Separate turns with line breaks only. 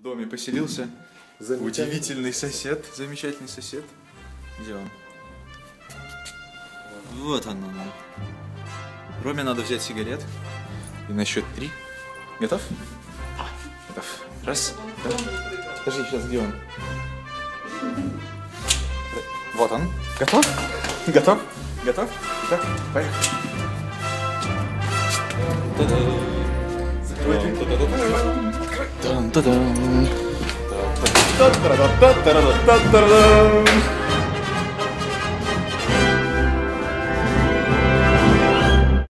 В доме поселился удивительный сосед, замечательный сосед. Где он? Вот он. Роме надо взять сигарет. И на счет три. Готов? Готов. Раз, два. Подожди, сейчас где он? Вот он. Готов? Готов? Готов? Так, поехали. Закрой дверь. dun, dun, dun.